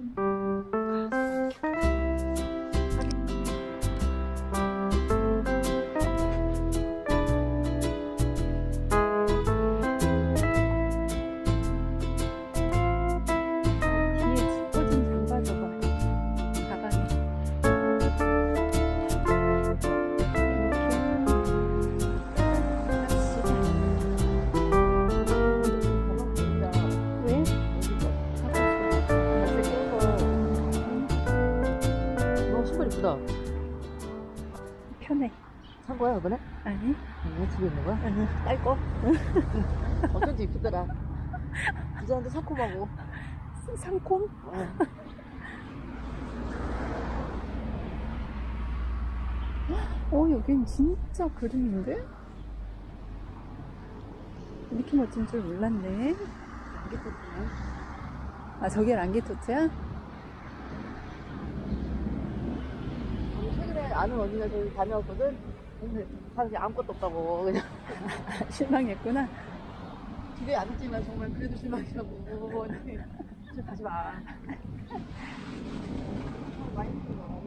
嗯 집에 있는 거야? 딸 거? 어쩐지 이쁘더라. 부자한테 상콤하고. 상콤? 어. 어 여긴 진짜 그림인데? 이렇게 멋진 줄 몰랐네 뭐야? 아 저게 랑게토트야? 우리 최근에 아는 언니가 저기 다녀왔거든? 근데 사실 아무것도 없다고. 그냥 실망했구나 집에 안 있지만 정말 그래도 실망이라고. 좀 가지 마. 많이 힘들어.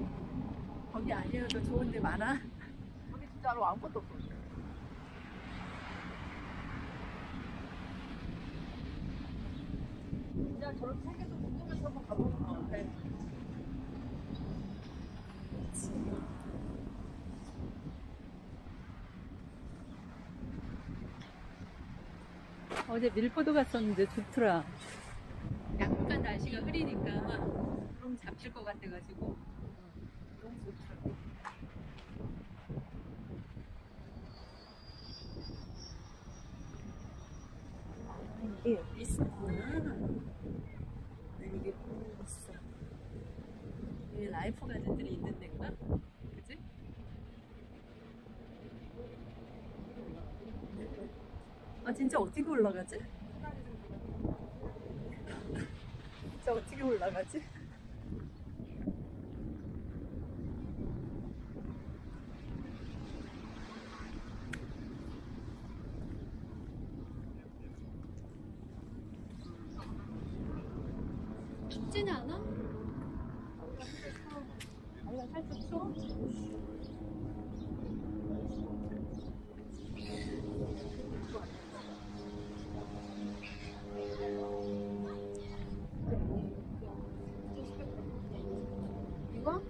거기 아니어도 좋은 데 많아? 여기 진짜로 아무것도 없어. 진짜 저렇게 생겨서 궁금해서 한번 거같 어제 밀포도 갔었는데 좋더라. 약간 날씨가 흐리니까 구름 잡힐 것 같아가지고. 너무 좋더라. 이게 여기 있었구나. 난 이게 있어. 여기 라이프 가든들이 있는 데인가? 그지? 아 진짜 어떻게 올라가지? 진짜 어떻게 올라가지? 춥지는 않아? 아니가 살짝 추워? 이거?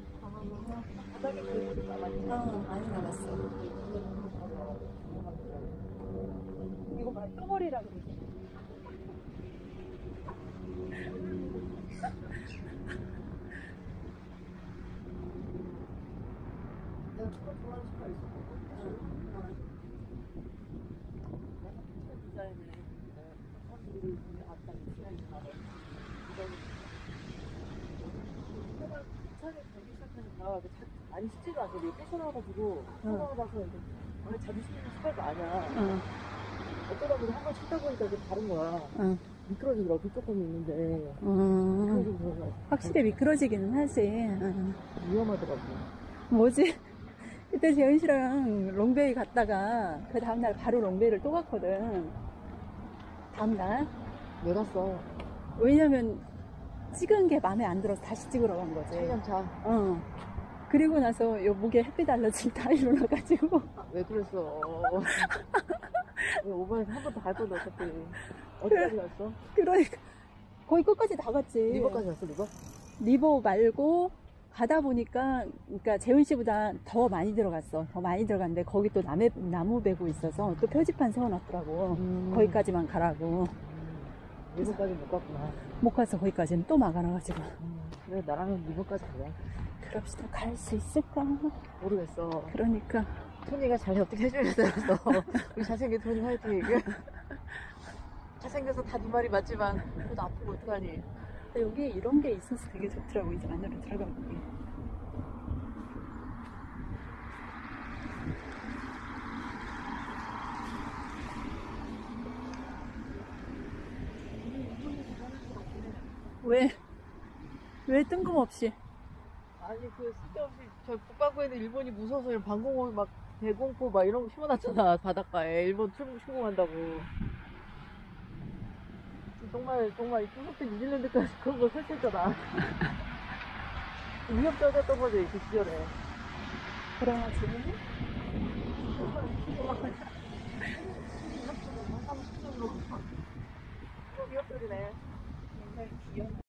바닥에 그물이 남았지. 어 많이 남았어 이거 말 떠버리라 그러지 내가 그거 좋아하는 신발 있었거든. 디자인에 사람들이 많이 쉽지가 않아. 이게 뺏어나가지고 뺏어나가서 원래 자주 신는 신발도 아니야. 응, 어쩌다 보니 한번 신다 보니까 이게 다른 거야. 응. 미끄러지더라고 조금 있는데. 음, 확실히 미끄러지기는 하지. 응. 위험하더라고. 뭐지? 그때 재현 씨랑 롱베이 갔다가 그 다음날 바로 롱베이를 또 갔거든. 다음날. 왜 갔어? 왜냐면 찍은 게 마음에 안 들어서 다시 찍으러 간 거지. 8년 차. 어. 그리고 나서 요 목에 햇빛 알러지 다 일어나가지고. 왜 그랬어? 왜 오반에서 한번더갈 건데 어차피. 어디까지 갔어? 그러니까. 거의 끝까지 다 갔지. River까지 갔어, River? River 말고 가다 보니까 그러니까 재훈 씨보다 더 많이 들어갔어. 더 많이 들어갔는데 거기 또 나무, 나무 베고 있어서 또 표지판 세워놨더라고. 음. 거기까지만 가라고. 리버까지 못 갔구나. 못 가서 거기까지는 또 막아놔가지고. 음, 그래, 나랑은 리버까지 가자. 그럽시다. 갈 수 있을까? 모르겠어. 그러니까. 토니가 잘 어떻게 해줘야 되겠어. 우리 잘생긴 토니 화이팅. 잘생겨서 다네 말이 맞지만, 그래도 아프고 어떡하니. 근데 여기 이런 게 있어서 되게 좋더라고. 이제 안으로 들어가보기. 왜? 왜 뜬금없이? 아니, 그 쓸데없이 저 북방구에는 일본이 무서워서 방공호 막 대공포 막 이런 거 심어놨잖아, 바닷가에. 일본 출국, 출국한다고. 정말 정말 이 중국도 뉴질랜드까지 그런 거 설치했잖아. 위협적이었던 거지 그 시절에. 그러나 지금 위협적이네. 옛날 기억.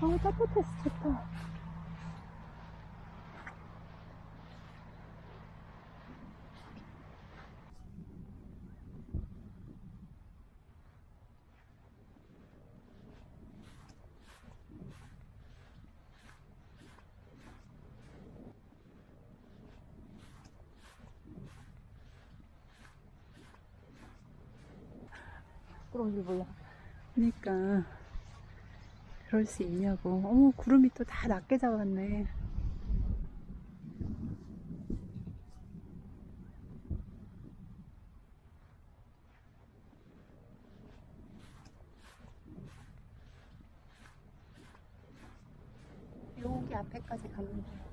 아, 따뜻해서 좋다. 그런 줄 몰라. 그러니까 그럴 수 있냐고. 어머 구름이 또 다 낮게 잡았네. 여기 앞에까지 돼.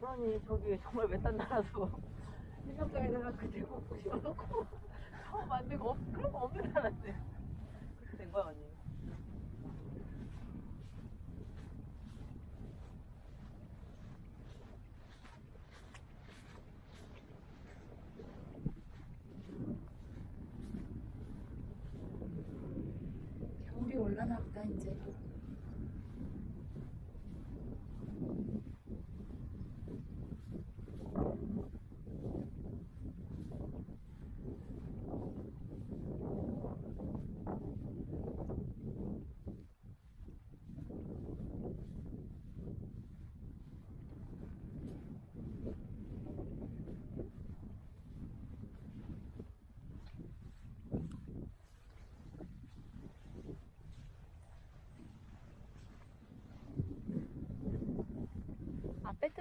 그러니 저기 정말 외딴 나라서 그 대국 부셔놓고 처음 만들고 없, 그런 거 없는 나라인데 그렇게 된 거야 언니. 겨울이 올라나 보다 이제.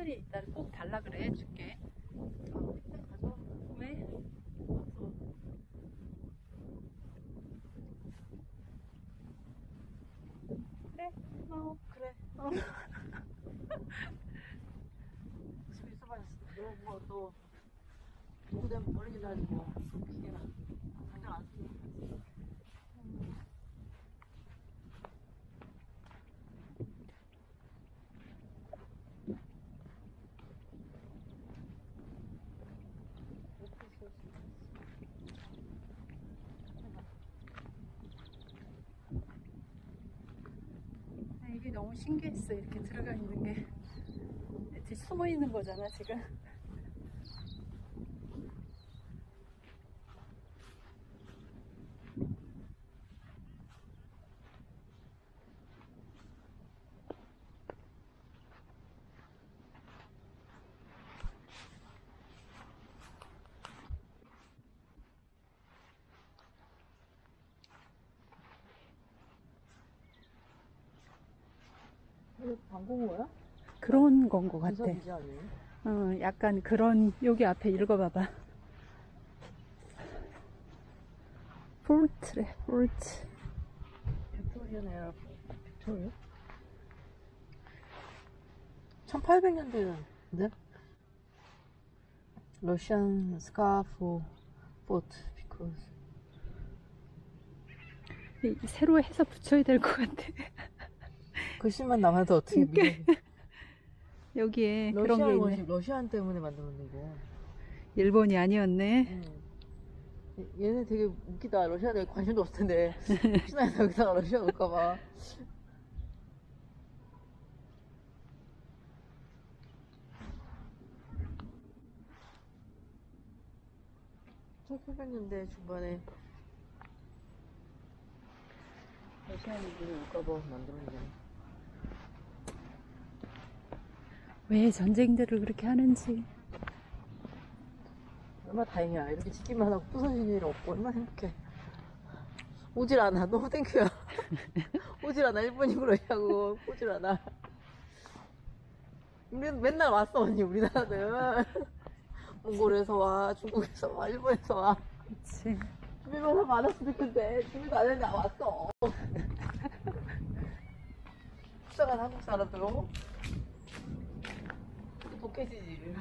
아 배터리 일단 꼭 달라 그래 줄게. 어, 일단 가져. 왜? 없어. 그래. 어 그래. 어. 집에 있어봐 너뭐또 오후되면 버리기도 하고 기계나 당장 안 쓰고 아, 이게 너무 신기했어 이렇게 들어가 있는 게. 숨어 있는 거잖아 지금. 방공호야? 그런 건 것 같아. 어, 약간 그런 여기 앞에 읽어봐봐. Fort래, Fort. Victorian Era 빅토리아? 1800년대인데? Russian Scare Fort because 이- 새로 해서 붙여야 될 것 같아. 글씨만 남아도 어떻게 믿어 여기에 그런 게 러시안 있네. 러시안 때문에 만든 건데 이거 일본이 아니었네. 응. 얘- 얘네 되게 웃기다. 러시아에 관심도 없을 텐데. 혹시나 해서 여기다가 러시아 올까봐. 철폐했는데 중반에 러시아인들이 올까봐 만들었는 거야. 왜 전쟁들을 그렇게 하는지. 얼마나 다행이야. 이렇게 지키만 하고 부서지는 일 없고 얼마나 행복해. 오질 않아. 너무 땡큐야. 오질 않아. 일본이고 러시아고 오질 않아. 우리 맨날 왔어 언니 우리 나라는. 몽골에서 와, 중국에서 와, 일본에서 와. 그치. 준비만 많았으면 좋겠는데 준비도 안 했는데 왔어. 속상한 한국 사람들 로 독해지지.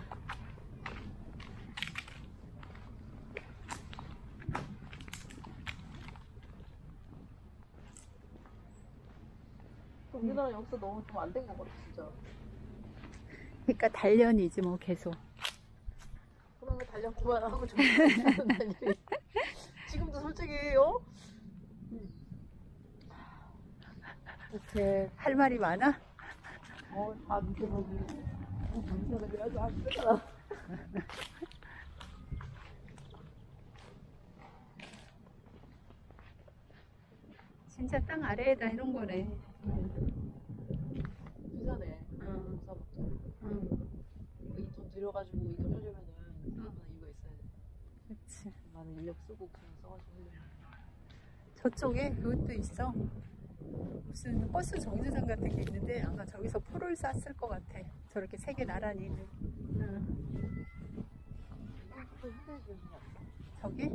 우리나라 역사 너무 좀 안 된 것 같아 진짜. 그러니까 단련이지 뭐 계속. 거 단련 그만하고 좀. 지금도 솔직히 어? 이렇게 할 말이 많아? 어, 다 보지. 진짜 땅 아래에다 해놓은 거네. 비싸네. 응. 사먹자. 응. 이돈 들여가지고 이거 하려면은 이유가 있어야 돼. 그치. 많은 인력 쓰고 그냥 써가지고 하려면. 저쪽에 그것도 있어. 무슨 버스 정류장 같은 게 있는데 아마 저기서 포를 쌌을 것 같아. 저렇게 세 개 나란히 있는. 응. 저기?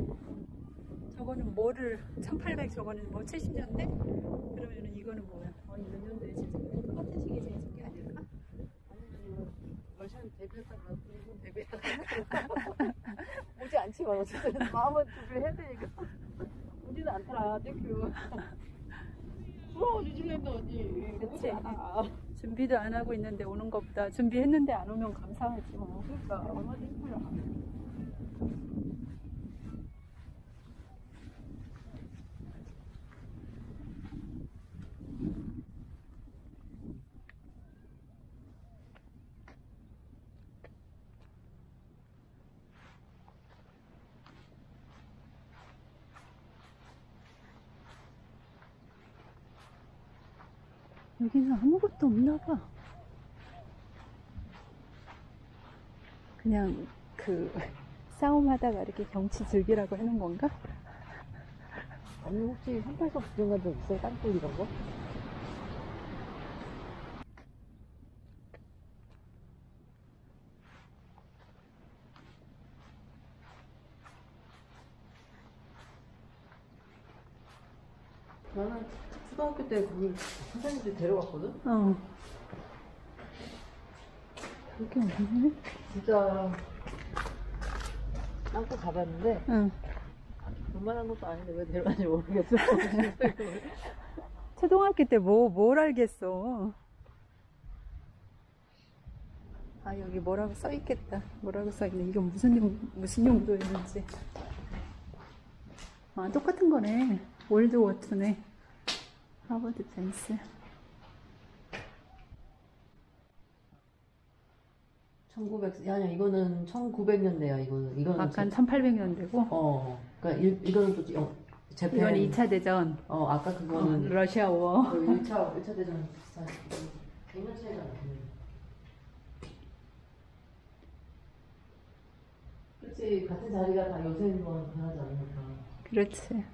저거는 뭐를 1800 저거는 뭐 70년대? 그러면은 이거는 뭐야? 어느 몇 년도에 제작? 똑같은 시기에 제작한 게 아닐까? 아니면 러시아는 대비했다가 일본 대비했다가 오지 않지만 어쨌든 마음은 준비를 해야 되니까 오지는 않더라 thank you 부러워 뉴질랜드 언니 그치. 오지 않아 준비도 안 하고 있는데 오는 것보다 준비했는데 안 오면 감사하지 뭐. 그러니까 얼마나 thank you 여기는 아무것도 없나 봐. 그냥 그 싸움하다가 이렇게 경치 즐기라고 해놓은 건가? 언니 혹시 38석 구경 간적 있어요? 땅굴 이런 거? 나는 초등학교 때 거기 선생님들 데려갔거든? 어. 여기 없네? 진짜 땅굴 가봤는데 응. 웬만한 것도 아닌데 왜 데려갔는지 모르겠어 초등학교 때 뭐, 뭘 알겠어. 아, 여기 뭐라고 써있겠다. 뭐라고 써있네. 이건 무슨 용, 무슨 용도였는지. 아, 똑같은 거네. 월드워투네. 하버드 펜스. 1900, 아니야, 이거는 1900년대야, 이거는. 이거는. 제- 1800년대고. 어, 그니까, 일, 이거는 또, 어, 재팬. 이건 2차 대전. 어, 아까 어, 그거는. 러시아 워. 1차, 1차 대전 비슷한. 100년 차이가 나네. 그치, 같은 자리가 다 요새 있는 건 변하지 않으니까. 그렇지.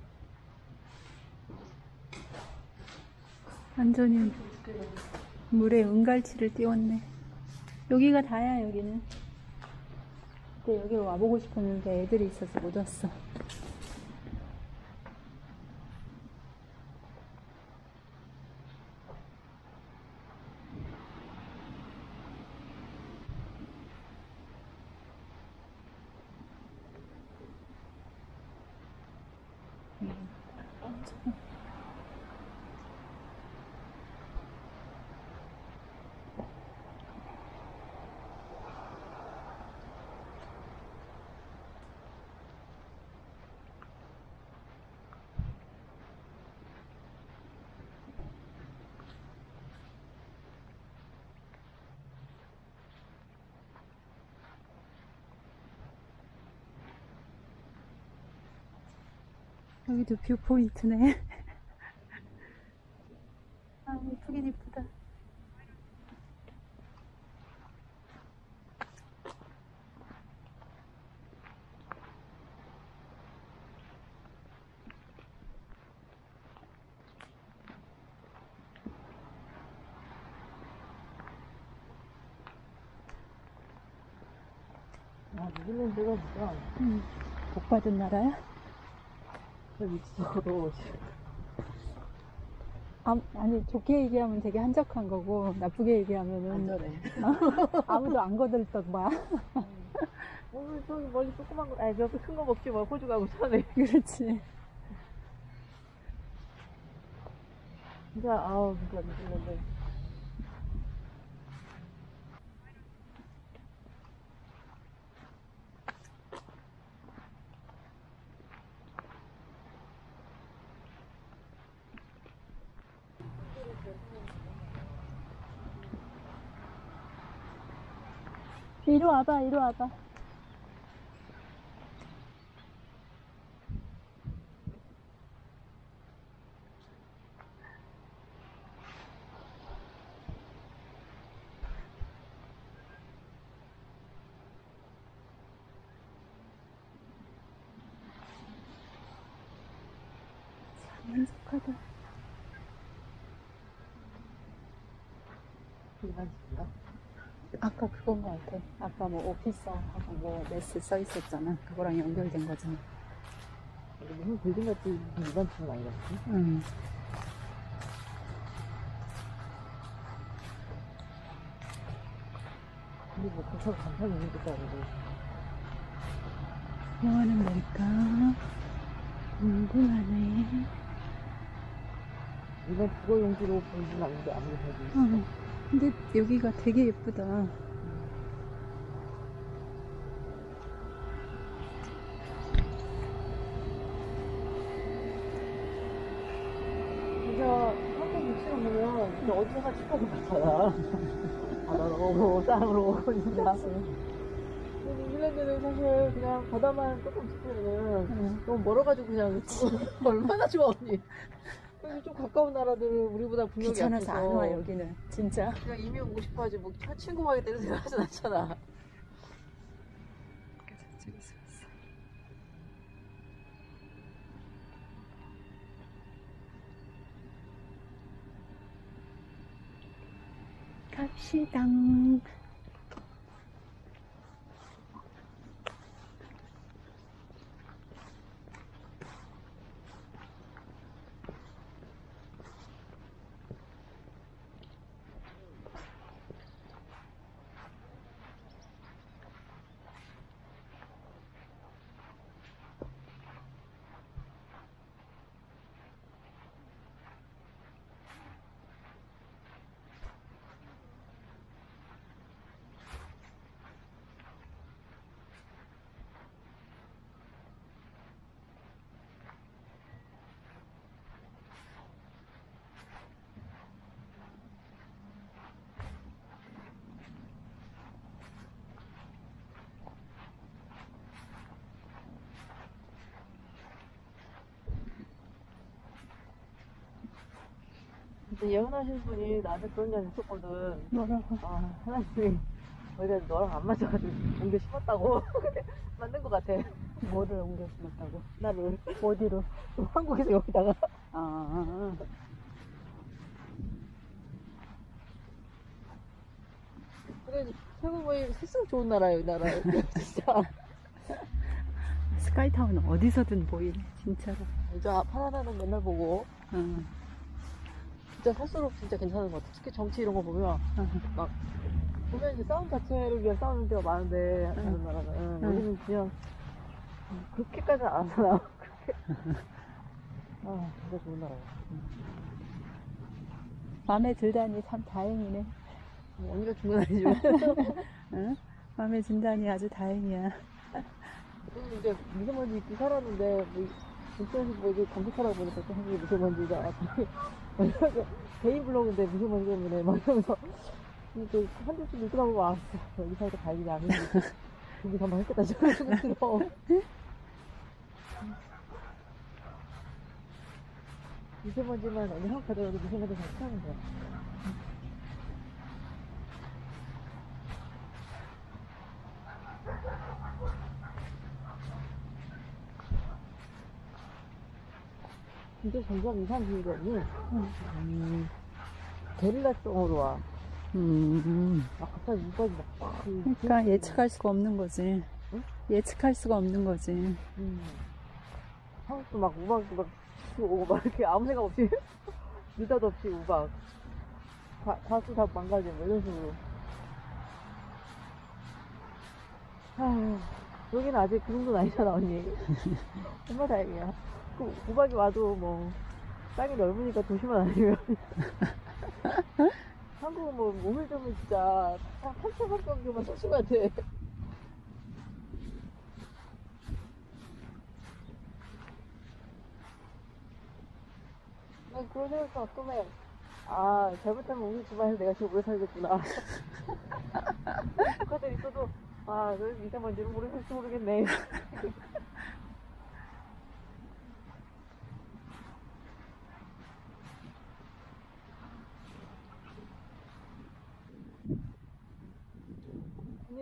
완전히 물에 은갈치를 띄웠네. 여기가 다야, 여기는. 근데 여기 와보고 싶었는데 애들이 있어서 못 왔어. 여기도 뷰 포인트네. 아, 이쁘긴 이쁘다. 아, 뉴질랜드가 진짜 음, 복 받은 나라야? 아, 아니, 좋게 얘기하면 되게 한적한 거고, 나쁘게 얘기하면은 안전해. 아무도 안 거들떡 봐. 오늘 저기 멀리 조그만 거, 아니 저기 큰거 먹지 뭐 호주 가고 전에. 그렇지. 진짜 아우 진짜 뉴질랜드. 이리 와봐, 이리 와봐. 일반 집인가? 아까 그건 것 같아. 아까 뭐 오피서하고 뭐 메스 써 있었잖아. 그거랑 연결된 거잖아. 무슨 빌딩 같지 무슨 일반 집은 아니겠지? 응. 근데 뭐 그렇다고 간판이 있는 것도 아니고. 뭐 하는 걸까? 궁금하네. 일반 주거 용지로 보이진 않는데 아무리 봐도. 어, 근데 여기가 되게 예쁘다. 진짜 한국 위치로 보면 진짜 어디서나 축하도 같아요. 바다로 오고 땅으로 오고 진짜. 근데 뉴질랜드는 사실 그냥 바다만 조금 응. 너무 멀어가지고 그냥 얼마나 좋아 언니. 여기 좀 가까운 나라들은 우리보다 분명히 귀찮아서 안 와, 여기는. 진짜. 그냥 이미 오고 싶어 하지 뭐 차- 친구 가게 되는 생각하진 않잖아. 갑시다. 예언하신 분이 나한테 그런 얘기 했었거든. 뭐라고? 아, 하나님이 우리가 너랑 안 맞아가지고 옮겨 심었다고. 근데 맞는 것 같아. 뭐를 옮겨 심었다고? 나를. 어디로? 한국에서 여기다가. 아, 아, 그래, 생각해보니 세상 좋은 나라야, 이 나라. 진짜. 아. 스카이타운은 어디서든 보이네, 진짜로. 진짜 파라다는 맨날 보고. 응. 진짜 살수록 진짜 괜찮은 것 같아. 특히 정치 이런 거 보면. 응. 보면 이제 싸움 자체를 위해 싸우는 데가 많은데, 다른 응. 나라는. 응. 여기는 그냥, 그렇게까지는 안. 그렇게. 아, 진짜 좋은 나라야. 마음에 들다니 참 다행이네. 뭐 언니가 준건 아니지만. 응? 마음에 든다니 아주 다행이야. 저는 이제 미세먼지 입고 살았는데, 뭐, 인터넷에 뭐 이게 검색하다 보니까 또 한국에 미세먼지가, 되게 개인 블로그인데 미세먼지 때문에 막 이러면서, 또 한두 씩 읽더라고, 와, 여기 살니까 다행이네, 안 했는데. 여기 가만 했겠다, 생각 들어. 미세먼지만 언니 한국 가더라도 미세먼지 잘 피하는 거야. 이게 점점 이상 기후더니 음, 게릴라성으로 와. 음. 아, 갑자기 우박이 막 팍. 그러니까 예측할 수가 없는 거지. 응? 예측할 수가 없는 거지. 음. 한국도 막 우박이 막 오고 막 이렇게 아무 생각 없이 느닷없이 우박. 과, 과수 다 망가지고 뭐 이런 식으로. 아휴, 여기는 아직 그 정도는 아니잖아, 언니. 정말 다행이야. 그 우박이 와도 뭐, 땅이 넓으니까 도시만 아니면. 한국은 뭐, 몸을 좀 진짜, 한 8천 정도만 써주면 돼. 난 그런 생각도 가끔 해. 아, 잘못하면 우리 집안에서 내가 제일 오래 살겠구나. 그것들 있어도, 아, 너 미세먼지를 오래 살지 모르겠네.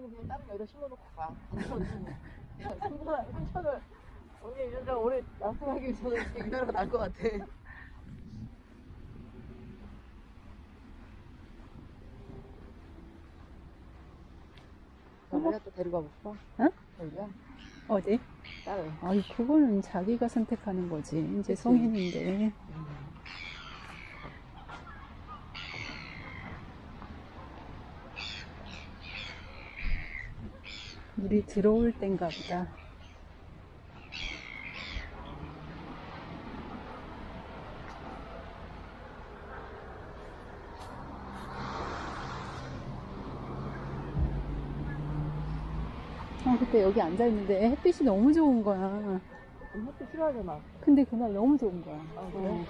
그냥 다른 여기다 심어놓고 가. 상천을, 상천을, 언니 유전자가 오래 납품하기 위해서는 지금 이나라가 나을 것 같아. 우리가 또 데리고 가고 싶어? 응? 우리가? 어디? 딸을. 아이, 그거는 자기가 선택하는 거지. 이제 그치. 성인인데. 물이 들어올 땐가 보다. 아, 그때 여기 앉아있는데 햇빛이 너무 좋은 거야. 햇빛 싫어하잖아. 근데 그날 너무 좋은 거야. 아, 그래?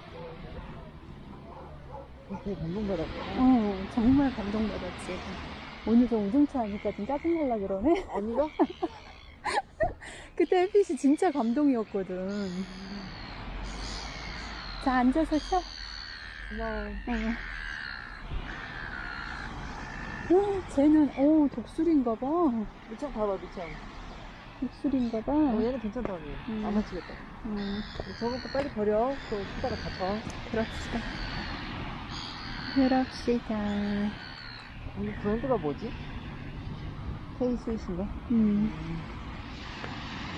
되게 감동받았어. 어, 정말 감동받았지. 오늘 저 우중차 하니까 좀 짜증날라 그러네. 언니가? 그때 햇빛이 진짜 감동이었거든. 자, 앉아서 쉬어. 고마워. 어. 어, 쟤는, 어, 독수리인가 봐. 미청 봐봐, 미청. 독수리인가 봐. 어, 얘는 괜찮다, 언니. 음. 안 맞히겠다. 음, 거 빨리 버려. 그거 쓰다가 다쳐. 그럽시다. 그럽시다. 언니 브랜드가 뭐지? 페이스윗인가? 음.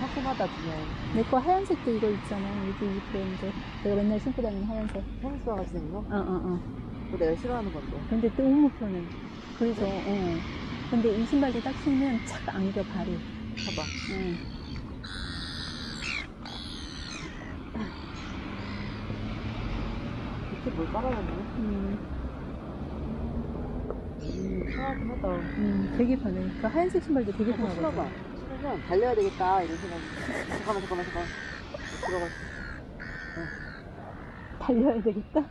상큼하다, 그냥. 내 거 하얀색도 이거 있잖아. 여기 이 브랜드. 내가 맨날 신고 다니는 하얀색. 테니스와 같이 생긴 거? 어, 어, 어. 그거 내가 싫어하는 건데. 근데 너무 편해. 그래서, 어. 근데 이 신발도 딱 신으면 착 안겨, 발이. 봐봐. 응. 밑에 뭘 깔아놨네? 음, 음, 편 하다. 음, 되게 편해. 그 하얀색 신발도 되게 한번 편하거든. 신어봐. 신으면 달려야 되겠다, 이런 생각이. 잠깐만, 잠깐만, 잠깐만. 들어가. 달려야 되겠다?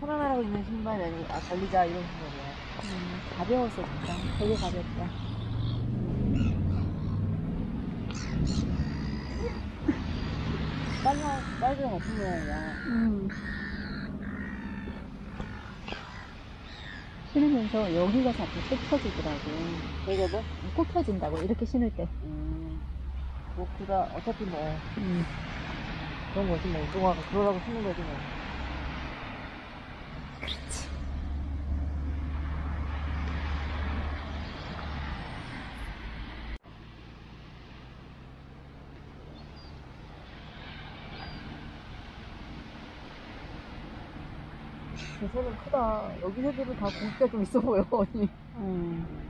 편안하라고 입는 신발이 아니고, 아, 달리자, 이런 신발이야. 음, 가벼워서 좋다. 되게 가볍다. 빨랑, 빨랑 같은 모양이야. 음. 신으면서 여기가 자꾸 꼽혀지더라고. 되게 뭐? 꼽혀진다고, 이렇게 신을 때. 음, 뭐, 그다, 어차피 뭐, 음. 그런 거지, 뭐, 운동하고, 그러라고 쓰는 거지, 뭐. 그렇지. 저 새는 크다. 여기 새들은 다 고기가 좀 있어 보여, 언니. 음.